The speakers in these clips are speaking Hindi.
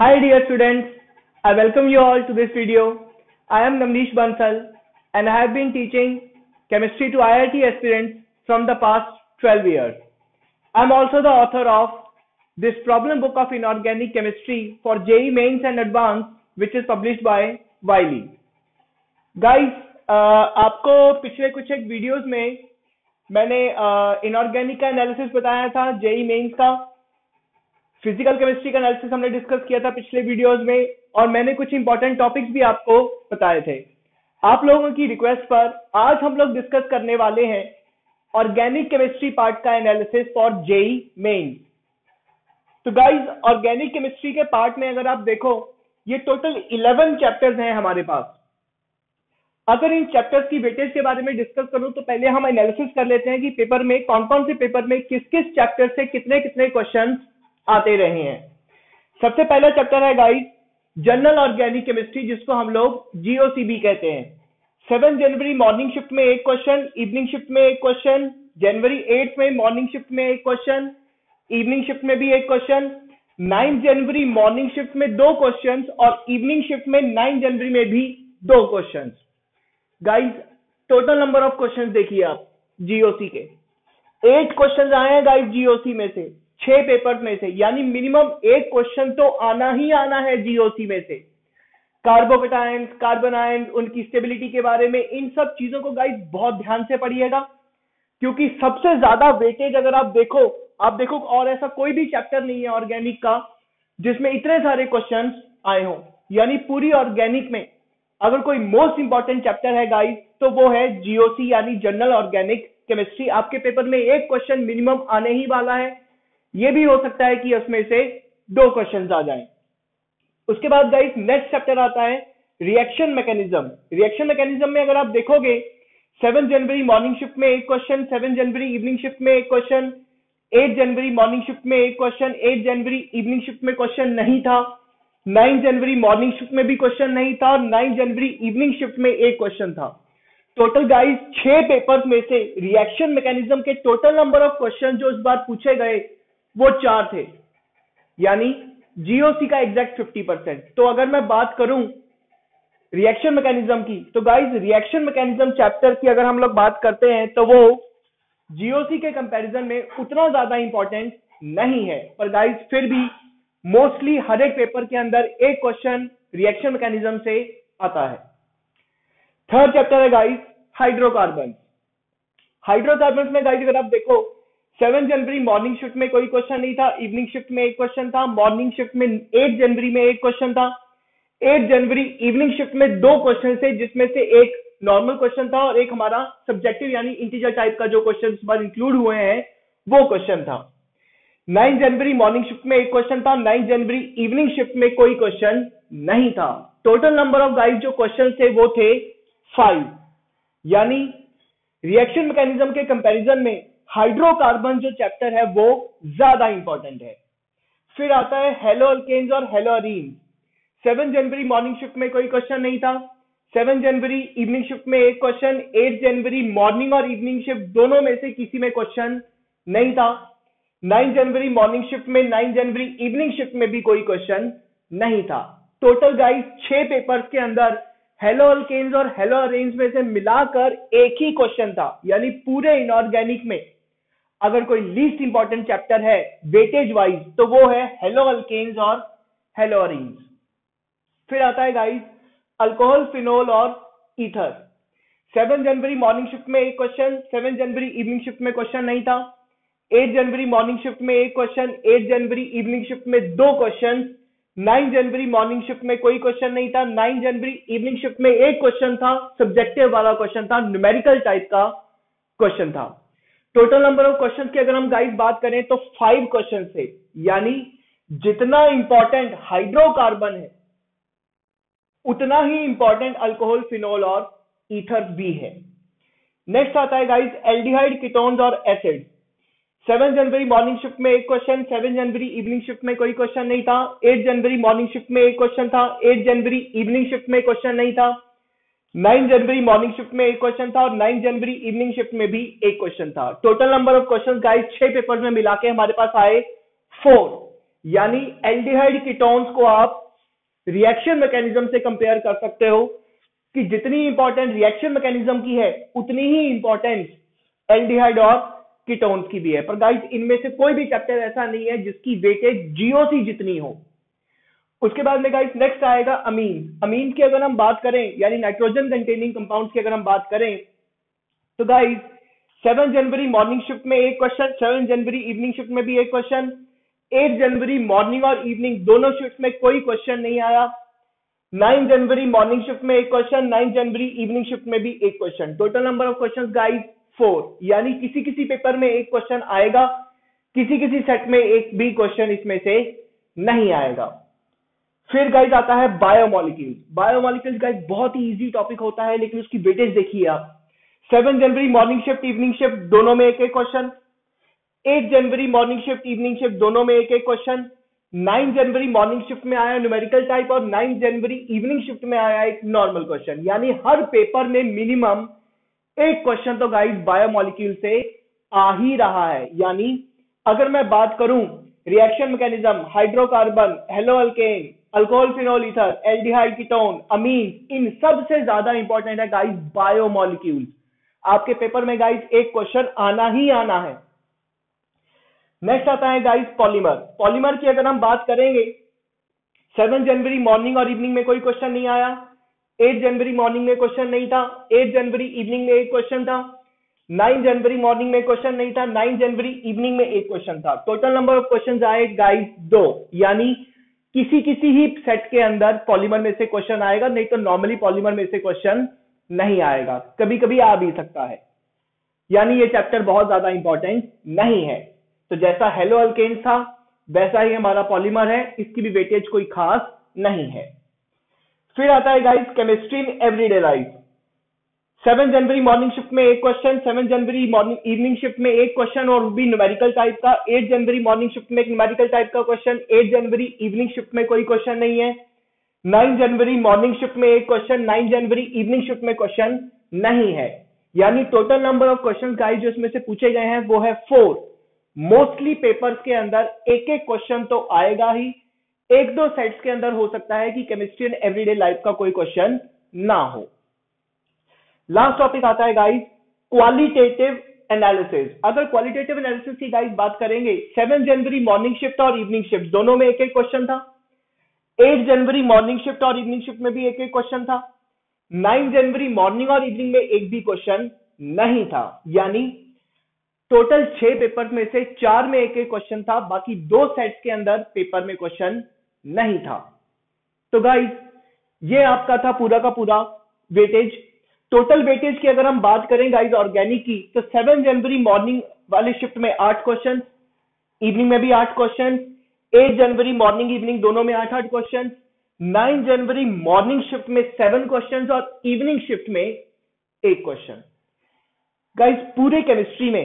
Hi dear students, I welcome you all to this video. I am Namnish Bansal and I have been teaching chemistry to IIT aspirants from the past 12 years. I am also the author of this problem book of inorganic chemistry for JEE mains and advanced which is published by Wiley. Guys, uh, आपको पिछले कुछ एक वीडियोस में मैंने इनऑर्गेनिक uh, का एनालिसिस बताया था जेई मेंस का फ़िज़िकल केमिस्ट्री का एनालिसिस हमने डिस्कस किया था पिछले वीडियोस में, और मैंने कुछ इंपॉर्टेंट टॉपिक्स भी आपको बताए थे। आप लोगों की रिक्वेस्ट पर आज हम लोग डिस्कस करने वाले हैं ऑर्गेनिक केमिस्ट्री पार्ट का एनालिसिस फॉर जेई मेन तो गाइज़ ऑर्गेनिक केमिस्ट्री के पार्ट में अगर आप देखो, ये टोटल 11 चैप्टर्स हैं हमारे पास। अगर इन चैप्टर्स की वेटेज के बारे में डिस्कस करूँ तो पहले हम एनालिसिस कर लेते हैं कि पेपर में कौन कौन से पेपर में किस किस चैप्टर से कितने कितने क्वेश्चंस आते रहे हैं। सबसे पहला चैप्टर है गाइस जनरल ऑर्गेनिक केमिस्ट्री जिसको हम लोग जीओसीबी कहते हैं। सेवन जनवरी मॉर्निंग शिफ्ट में एक क्वेश्चन इवनिंग शिफ्ट में एक क्वेश्चन जनवरी एट में मॉर्निंग शिफ्ट में एक क्वेश्चन इवनिंग शिफ्ट में भी एक क्वेश्चन नाइन जनवरी मॉर्निंग शिफ्ट में दो क्वेश्चन और इवनिंग शिफ्ट में नाइन जनवरी में भी दो question guys total number of question देखिए आप जीओसी के। एट क्वेश्चन आए हैं गाइज़ जीओसी में से। छह पेपर में से, यानी मिनिमम एक क्वेश्चन तो आना ही आना है जीओसी में से। कार्बोकेटाइन कार्बन आयन उनकी स्टेबिलिटी के बारे में, इन सब चीज़ों को गाइस बहुत ध्यान से पढ़िएगा। क्योंकि सबसे ज़्यादा वेटेज अगर आप देखो आप देखो और ऐसा कोई भी चैप्टर नहीं है ऑर्गेनिक का, जिसमें इतने सारे क्वेश्चन आए हों। यानी पूरी ऑर्गेनिक में, अगर कोई मोस्ट इंपॉर्टेंट चैप्टर है गाइस तो वो है जीओसी यानी जनरल ऑर्गेनिक केमिस्ट्री आपके पेपर में एक क्वेश्चन मिनिमम आने ही वाला है। ये भी हो सकता है कि उसमें से दो क्वेश्चन आ जाए। उसके बाद गाइस नेक्स्ट चैप्टर आता है रिएक्शन मैकेनिज्म रिएक्शन मैकेनिज्म में अगर आप देखोगे सेवन जनवरी मॉर्निंग शिफ्ट में एक क्वेश्चन सेवन जनवरी इवनिंग शिफ्ट में एक क्वेश्चन एट जनवरी मॉर्निंग शिफ्ट में एक क्वेश्चन एट जनवरी इवनिंग शिफ्ट में क्वेश्चन नहीं था नाइन जनवरी मॉर्निंग शिफ्ट में भी क्वेश्चन नहीं था और नाइन जनवरी इवनिंग शिफ्ट में एक क्वेश्चन था। टोटल गाइस छह पेपर्स में से रिएक्शन मैकेनिज्म के टोटल नंबर ऑफ़ क्वेश्चन जो इस बार पूछे गए वो चार थे। यानी जीओसी का एग्जैक्ट फिफ्टी परसेंट तो अगर मैं बात करूँ रिएक्शन मैकेनिज्म की तो गाइस रिएक्शन मैकेनिज्म चैप्टर की अगर हम लोग बात करते हैं तो वो जीओसी के कंपैरिजन में उतना ज़्यादा इंपॉर्टेंट नहीं है। पर गाइस फिर भी मोस्टली हर एक पेपर के अंदर एक क्वेश्चन रिएक्शन मैकेनिज्म से आता है। थर्ड चैप्टर है गाइस हाइड्रोकार्बन हाइड्रोकार्बन में गाइस अगर आप देखो सेवन जनवरी मॉर्निंग शिफ्ट में कोई क्वेश्चन नहीं था इवनिंग शिफ्ट में एक क्वेश्चन था मॉर्निंग शिफ्ट में एट जनवरी में एक क्वेश्चन था एट जनवरी इवनिंग शिफ्ट में दो क्वेश्चन थे, जिसमें से एक नॉर्मल क्वेश्चन था और एक हमारा सब्जेक्टिव यानी इंटीजर टाइप का जो क्वेश्चन इंक्लूड हुए हैं, वो क्वेश्चन था। नाइन जनवरी मॉर्निंग शिफ्ट में एक क्वेश्चन था नाइन जनवरी इवनिंग शिफ्ट में कोई क्वेश्चन नहीं था। टोटल नंबर ऑफ़ गाइड जो क्वेश्चन थे, वो थे फाइव यानी रिएक्शन मैकेनिज्म के कंपैरिजन में हाइड्रोकार्बन जो चैप्टर है, वो ज़्यादा इंपॉर्टेंट है। फिर आता है हेलो अल्केन्स और हेलो अरीन सेवन जनवरी मॉर्निंग शिफ्ट में कोई क्वेश्चन नहीं था। सेवन जनवरी इवनिंग शिफ्ट में एक क्वेश्चन एट जनवरी मॉर्निंग और इवनिंग शिफ्ट दोनों में से किसी में क्वेश्चन नहीं था। नाइन जनवरी मॉर्निंग शिफ्ट में नाइन जनवरी इवनिंग शिफ्ट में भी कोई क्वेश्चन नहीं था। टोटल गाइस छह पेपर्स के अंदर हेलो अल्केन्स और हेलो अरेंज में से मिलाकर एक ही क्वेश्चन था। यानी पूरे इनऑर्गेनिक में। अगर कोई लीस्ट इंपॉर्टेंट चैप्टर है वेटेज वाइज तो वो है हेलो अल्केन्स और हेलो अरेंज फिर आता है गाइस अल्कोहल फिनोल और ईथर सेवन जनवरी मॉर्निंग शिफ्ट में एक क्वेश्चन सेवन जनवरी इवनिंग शिफ्ट में क्वेश्चन नहीं था. एट जनवरी मॉर्निंग शिफ्ट में एक क्वेश्चन एट जनवरी इवनिंग शिफ्ट में दो क्वेश्चन नाइन जनवरी मॉर्निंग शिफ्ट में कोई क्वेश्चन नहीं था. नाइन जनवरी इवनिंग शिफ्ट में एक क्वेश्चन था सब्जेक्टिव वाला क्वेश्चन था न्यूमेरिकल टाइप का क्वेश्चन था. टोटल नंबर ऑफ़ क्वेश्चन की अगर हम गाइड बात करें तो फाइव क्वेश्चन थे। यानी जितना इंपॉर्टेंट हाइड्रोकार्बन है, उतना ही इंपॉर्टेंट अल्कोहल फिनोल और ईथर भी है। नेक्स्ट आता है गाइस एल्डिहाइड कीटोन्स और एसिड सेवन जनवरी मॉर्निंग शिफ्ट में एक क्वेश्चन सेवन जनवरी इवनिंग शिफ्ट में कोई क्वेश्चन नहीं था। एट जनवरी मॉर्निंग शिफ्ट में एक क्वेश्चन था। एट जनवरी इवनिंग शिफ्ट में क्वेश्चन नहीं था। नाइन जनवरी मॉर्निंग शिफ्ट में एक क्वेश्चन था और नाइन जनवरी इवनिंग शिफ्ट में भी एक क्वेश्चन था। Total number of question guys छह पेपर में मिला के हमारे पास आए फोर यानी एल्डिहाइड कीटोन्स को आप रिएक्शन मैकेनिज्म से कंपेयर कर सकते हो कि जितनी इंपॉर्टेंट रिएक्शन मैकेनिज्म की है, उतनी ही इंपॉर्टेंस एल्डिहाइड और कीटोन्स की भी है। पर गाइस इनमें से कोई भी चैप्टर ऐसा नहीं है जिसकी वेटेज जीओसी जितनी हो। उसके बाद में गाइस नेक्स्ट आएगा अमीन अमीन की अगर हम बात करें, यानी नाइट्रोजन कंटेनिंग कंपाउंड्स की अगर हम बात करें तो गाइस सेवन जनवरी मॉर्निंग शिफ्ट में एक क्वेश्चन सेवन जनवरी इवनिंग शिफ्ट में भी एक क्वेश्चन एट जनवरी मॉर्निंग और इवनिंग दोनों शिफ्ट में कोई क्वेश्चन नहीं आया. नाइन जनवरी मॉर्निंग शिफ्ट में एक क्वेश्चन नाइन जनवरी इवनिंग शिफ्ट में भी एक question total number of question guys four यानी किसी किसी पेपर में एक क्वेश्चन आएगा, किसी किसी सेट में एक भी क्वेश्चन इसमें से नहीं आएगा. फिर गाइज़ आता है बायोमोलिक्यूल बायोमोलिक्यूल्स गाइज़ बहुत ही इजी टॉपिक होता है, लेकिन उसकी वेटेज देखिए आप। सेवन जनवरी मॉर्निंग शिफ्ट इवनिंग शिफ्ट दोनों में एक एक क्वेश्चन एट जनवरी मॉर्निंग शिफ्ट इवनिंग शिफ्ट दोनों में एक एक क्वेश्चन नाइन जनवरी मॉर्निंग शिफ्ट में आया न्यूमेरिकल टाइप और नाइन जनवरी इवनिंग शिफ्ट में आया एक नॉर्मल क्वेश्चन यानी हर पेपर में मिनिमम एक क्वेश्चन तो गाइस बायोमोलिक्यूल से आ ही रहा है। यानी अगर मैं बात करूँ reaction mechanism hydrocarbon haloalkane alcohol, phenol ether aldehyde ketone amine इन सबसे ज़्यादा इंपॉर्टेंट है गाइस बायोमोलिक्यूल्स आपके पेपर में गाइस एक क्वेश्चन आना ही आना है। नेक्स्ट आता है गाइस पॉलीमर पॉलीमर की अगर हम बात करेंगे सेवन जनवरी मॉर्निंग और इवनिंग में कोई क्वेश्चन नहीं आया। एट जनवरी मॉर्निंग में क्वेश्चन नहीं था। एट जनवरी इवनिंग में एक क्वेश्चन था। नाइन जनवरी मॉर्निंग में क्वेश्चन नहीं था। नाइन जनवरी इवनिंग में एक क्वेश्चन था। टोटल नंबर ऑफ़ क्वेश्चन आए गाइस दो। यानी किसी किसी ही सेट के अंदर पॉलीमर में से क्वेश्चन आएगा, नहीं तो नॉर्मली पॉलीमर में से क्वेश्चन नहीं आएगा। कभी कभी आ भी सकता है। यानी ये चैप्टर बहुत ज़्यादा इंपॉर्टेंट नहीं है। तो जैसा हेलो अल्केन था, वैसा ही हमारा पॉलीमर है, इसकी भी वेटेज कोई खास नहीं है। फिर आता है guys chemistry in everyday life seven January morning shift में एक क्वेश्चन सेवन जनवरी मॉर्निंग इवनिंग शिफ्ट में एक क्वेश्चन और भी न्यूमेरिकल टाइप का। एट जनवरी मॉर्निंग शिफ्ट में एक न्यूमेरिकल टाइप का क्वेश्चन एट जनवरी इवनिंग शिफ्ट में कोई क्वेश्चन नहीं है। नाइन जनवरी मॉर्निंग शिफ्ट में एक क्वेश्चन नाइन जनवरी इवनिंग शिफ्ट में क्वेश्चन नहीं है। यानी total number of question guys जो इसमें से पूछे गए हैं, वो है फोर मोस्टली पेपर्स के अंदर एक एक क्वेश्चन तो आएगा ही। एक दो सेट्स के अंदर हो सकता है कि केमिस्ट्री एंड एवरीडे लाइफ का कोई क्वेश्चन ना हो। लास्ट टॉपिक आता है गाइस क्वालिटेटिव एनालिसिस अगर क्वालिटेटिव एनालिसिस की गाइस बात करेंगे सेवन जनवरी मॉर्निंग शिफ्ट और इवनिंग शिफ्ट दोनों में एक एक क्वेश्चन था. एट जनवरी मॉर्निंग शिफ्ट और इवनिंग शिफ्ट में भी एक एक क्वेश्चन था. नाइन जनवरी मॉर्निंग और इवनिंग में एक भी क्वेश्चन नहीं था. यानी टोटल छह पेपर में से चार में एक एक क्वेश्चन था, बाकी दो सेट्स के अंदर पेपर में क्वेश्चन नहीं था. तो गाइस ये आपका था पूरा का पूरा वेटेज टोटल वेटेज की अगर हम बात करें गाइस ऑर्गेनिक की तो सेवन जनवरी मॉर्निंग वाले शिफ्ट में आठ क्वेश्चन इवनिंग में भी आठ क्वेश्चन एट जनवरी मॉर्निंग इवनिंग दोनों में आठ आठ क्वेश्चन नाइन जनवरी मॉर्निंग शिफ्ट में सेवन क्वेश्चन और इवनिंग शिफ्ट में एक क्वेश्चन गाइस पूरे केमिस्ट्री में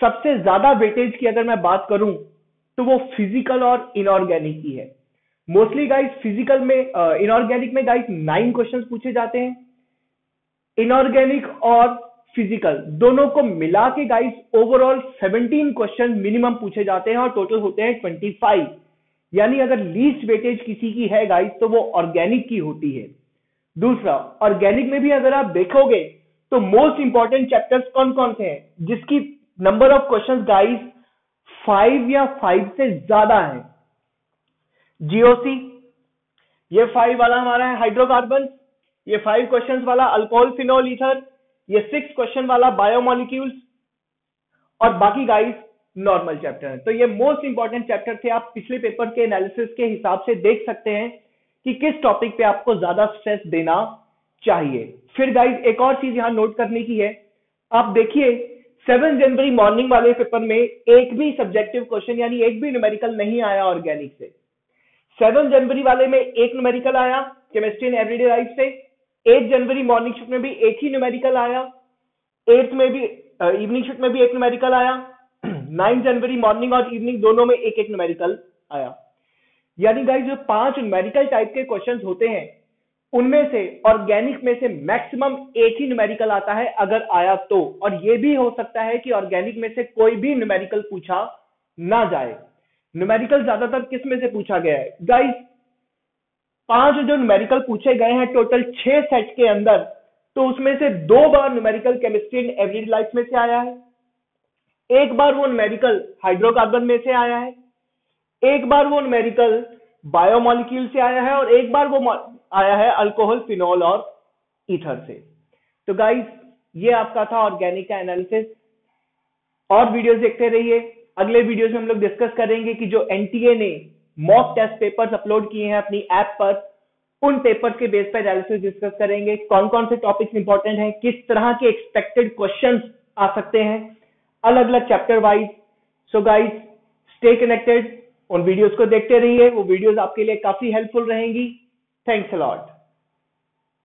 सबसे ज़्यादा वेटेज की अगर मैं बात करूँ तो वो फ़िज़िकल और इनऑर्गेनिक की है. मोस्टली गाइस फ़िज़िकल में इनऑर्गेनिक uh, में गाइस नाइन क्वेश्चंस पूछे जाते हैं. इनऑर्गेनिक और फ़िज़िकल दोनों को मिला के गाइस ओवरऑल 17 क्वेश्चन मिनिमम पूछे जाते हैं और टोटल होते हैं 25 यानी अगर लीस्ट वेटेज किसी की है गाइस तो वो ऑर्गेनिक की होती है। दूसरा ऑर्गेनिक में भी अगर आप देखोगे तो मोस्ट इंपॉर्टेंट चैप्टर्स कौन कौन से हैं? जिसकी number of question guys five या फाइव से ज़्यादा है। जीओसी ये फाइव वाला हमारा है हाइड्रोकार्बन ये फाइव क्वेश्चंस वाला अल्कोहल फिनोल ईथर ये सिक्स क्वेश्चन वाला बायोमोलिक्यूल्स और बाकी गाइस नॉर्मल चैप्टर है। तो ये मोस्ट इंपॉर्टेंट चैप्टर थे। आप पिछले पेपर के एनालिसिस के हिसाब से देख सकते हैं कि किस टॉपिक पे आपको ज़्यादा स्ट्रेस देना चाहिए। फिर गाइस एक और चीज़ यहाँ नोट करने की है। आप देखिए सेवन जनवरी मॉर्निंग वाले पेपर में एक भी सब्जेक्टिव क्वेश्चन यानी एक भी न्यूमेरिकल नहीं आया ऑर्गेनिक से। सेवन जनवरी वाले में एक न्यूमेरिकल आया केमिस्ट्री एंड एवरीडे लाइफ से। एट जनवरी मॉर्निंग शिफ्ट में भी एक ही न्यूमेरिकल आया एट्थ में भी इवनिंग शिफ्ट में भी एक न्यूमेरिकल आया नाइन जनवरी मॉर्निंग और इवनिंग दोनों में एक एक न्यूमेरिकल आया। यानी गाइस जो पाँच न्यूमेरिकल टाइप के क्वेश्चंस होते हैं, उनमें से ऑर्गेनिक में से मैक्सिमम एक ही न्यूमेरिकल आता है अगर आया तो। और यह भी हो सकता है कि ऑर्गेनिक में से कोई भी न्यूमेरिकल पूछा ना जाए। न्यूमेरिकल ज़्यादातर किसमें से पूछा गया है? गाइस पाँच जो न्यूमेरिकल पूछे गए हैं टोटल छह सेट के अंदर तो उसमें से दो बार numerical chemistry in everyday life में से आया है। एक बार वो न्यूमेरिकल हाइड्रोकार्बन में से आया है। एक बार वो न्यूमेरिकल बायोमोलिक्यूल से आया है और एक बार वो आया है अल्कोहल फिनॉल और ईथर से। तो गाइस ये आपका था ऑर्गेनिक का एनालिसिस और वीडियोस देखते रहिए। अगले वीडियोस में हम लोग डिस्कस करेंगे कि जो एनटीए ने मॉक टेस्ट पेपर्स अपलोड किए हैं अपनी ऐप पर। उन पेपर्स के बेस पर एनालिसिस डिस्कस करेंगे। कौन कौन से टॉपिक्स इंपॉर्टेंट हैं? किस तरह के एक्सपेक्टेड क्वेश्चन आ सकते हैं? अलग अलग chapter wise so guys stay connected उन वीडियोस को देखते रहिए। वो वीडियोस आपके लिए काफ़ी हेल्पफुल रहेंगी। Thanks a lot